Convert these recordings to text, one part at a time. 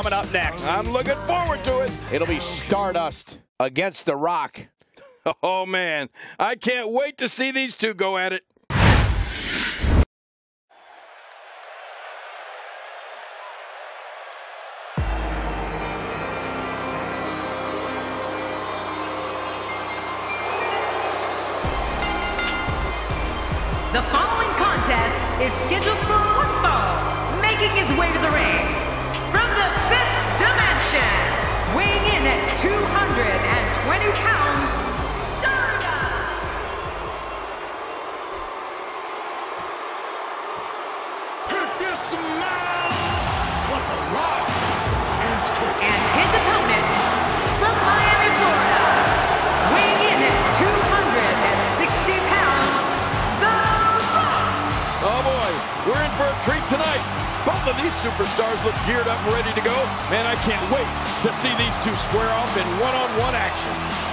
Coming up next. I'm looking forward to it. It'll be Stardust against The Rock. Oh, man. I can't wait to see these two go at it. The following contest is scheduled for one fall, making his way to the ring. And his opponent, from Miami, Florida, weighing in at 260 pounds, The Rock. Oh, boy. We're in for a treat tonight. Both of these superstars look geared up and ready to go. Man, I can't wait to see these two square off in one-on-one action.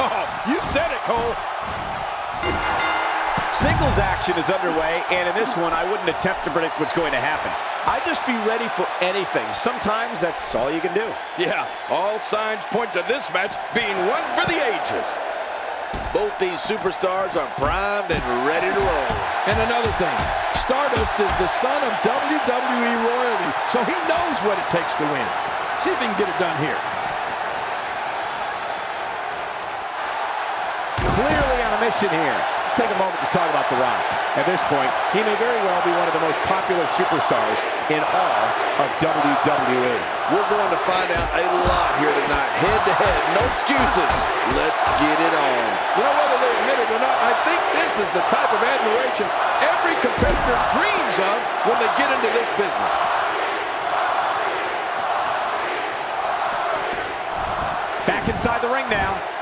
Oh, you said it, Cole. Singles action is underway, and in this one, I wouldn't attempt to predict what's going to happen. I'd just be ready for anything. Sometimes that's all you can do. Yeah, all signs point to this match being one for the ages. Both these superstars are primed and ready to roll. And another thing, Stardust is the son of WWE royalty, so he knows what it takes to win. See if he can get it done here. Here. Let's take a moment to talk about The Rock. At this point, he may very well be one of the most popular superstars in all of WWE. We're going to find out a lot here tonight. Head to head, no excuses. Let's get it on. You know, whether they admit it or not, I think this is the type of admiration every competitor dreams of when they get into this business. Back inside the ring now.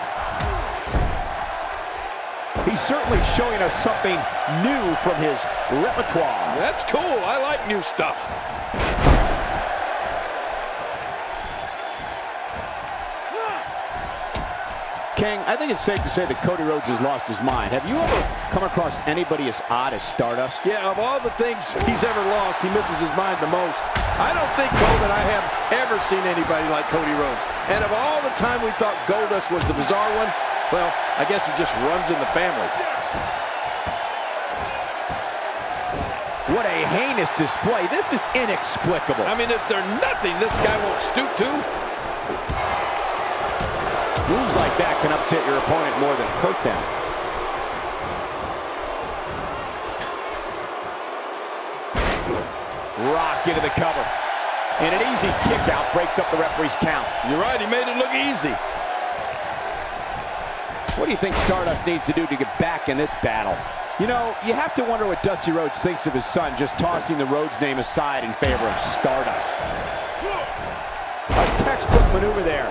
He's certainly showing us something new from his repertoire. That's cool. I like new stuff. King, I think it's safe to say that Cody Rhodes has lost his mind. Have you ever come across anybody as odd as Stardust? Yeah, of all the things he's ever lost, he misses his mind the most. I don't think, Cole, that I have ever seen anybody like Cody Rhodes. And of all the time we thought Goldust was the bizarre one, well, I guess it just runs in the family. What a heinous display. This is inexplicable. I mean, is there nothing this guy won't stoop to? Moves like that can upset your opponent more than hurt them. Rock into the cover. And an easy kick out breaks up the referee's count. You're right, he made it look easy. What do you think Stardust needs to do to get back in this battle? You know, you have to wonder what Dusty Rhodes thinks of his son just tossing the Rhodes name aside in favor of Stardust. A textbook maneuver there.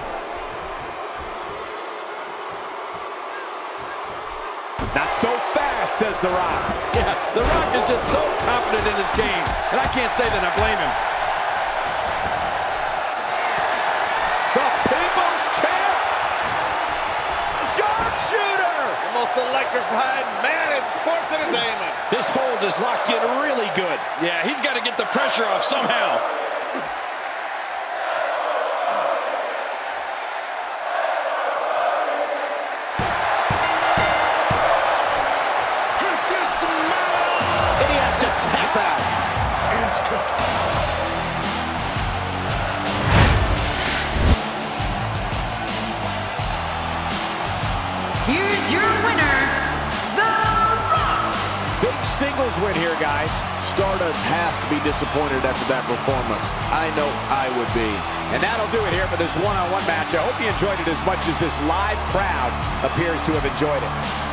Not so fast, says The Rock. Yeah, The Rock is just so confident in his game, and I can't say that I blame him. Electrifying man in sports entertainment. This hold is locked in really good. Yeah, he's got to get the pressure off somehow. Win here, guys. Stardust has to be disappointed after that performance. I know I would be. And that'll do it here for this one-on-one match. I hope you enjoyed it as much as this live crowd appears to have enjoyed it.